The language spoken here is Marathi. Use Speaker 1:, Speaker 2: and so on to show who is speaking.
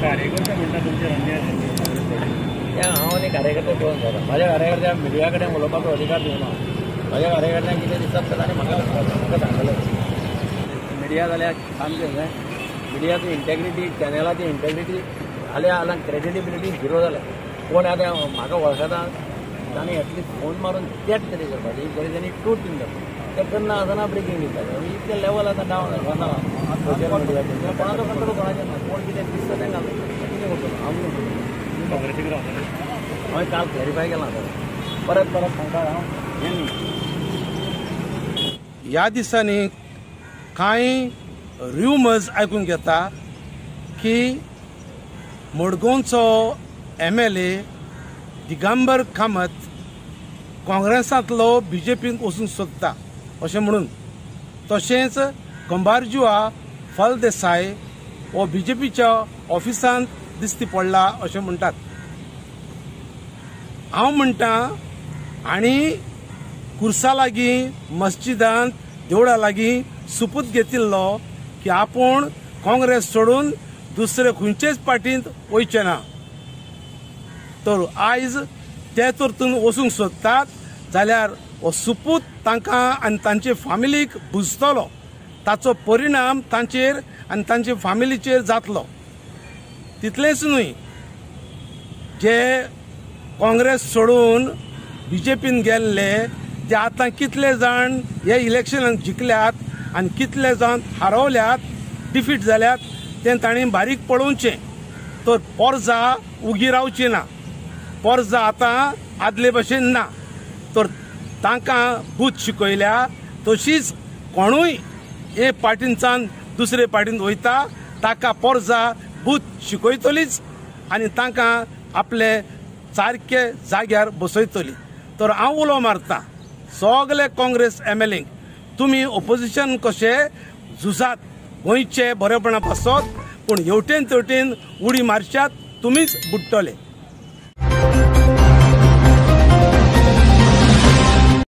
Speaker 1: कार्यकर्ते म्हणटा तुमचेर अन्याय जालो.
Speaker 2: त्या हांव आनी कार्यकर्ते पळोवन जाता म्हाज्या कार्यकर्त्यांक मिडिया कडेन उलोवपाचो अधिकार दिवना म्हाज्या कार्यकर्त्यांक कितें दिसता तें म्हाका म्हाका सांगलें मिडिया जाल्यार सामकें जाय मिडियाची इंटेग्रिटी चॅनलाची इंटेग्रिटी जाल्या जाल्यार क्रेडिबिलिटी झिरो जाल्या कोण आतां म्हाका वळखता तांणी एटलीस्ट फोन मारून तेच तरी करपाची बरें तांणी टूट बीन करता तें करना आसतना ब्रेकींग दिता इतकें लेवल आतां डावन मिडियाचेर कोणाचो कंट्रोल कोणाचें ना कोण कितें दिसता तें घालता कितें करतलो हांव हांवें काल क्लॅरिफाय केलां परत परत सांगता हांव हें न्ही
Speaker 3: ह्या दिसांनी कांय रुमर्स आयकूंक येता की मडगांवचो M L A Digambar Kamat काँग्रेसांतलो B J पीक वचूंक सोदता अशें म्हणून तशेंच कंबारजुआ फल देसाय हो बी जे पीच्या ऑफिसांत दिश्टी पडला अशें म्हणटात हांव म्हणटा आनी कुर्सा लागीं मस्जिदांत देवळा लागीं सुपूत घेतिल्लो की आपूण काँग्रेस सोडून दुसरे खंयचेच पार्टींत वयचे ना तर आयज ते तरतून वचूंक सोदतात जाल्यार हो सुपूत तांकां आनी तांचे फामिलीक बुजतलो. ताचो परिणाम तांचेर आनी तांचे फामिलीचेर जातलो. तितलेंच न्हय जे काँग्रेस सोडून बी जे पीन गेल्ले ते आतां कितले जाण हे इलेक्शनाक जिखल्यात आनी कितले जाण हारवल्यात डिफीट जाल्यात तें तांणी बारीक पळोवचें तर पोरजा उगी रावची ना पोरजा आतां आदले भशेन ना. तर तांकां भूत शिकयल्या तशीच कोणूय हे पार्टीनच्यान दुसरे पार्टींत वयता ताका पोरजा भूत शिकयतलीच आनी तांकां आपले सारके जाग्यार बसयतली. तर हांव उलो मारतां सगळे काँग्रेस एम एल तुमी ऑपोजिशन कशें झुजात गोंयचे बरेपणा पासत पूण हेवटेन तेवटेन उडी मारशात तुमीच बुडटले.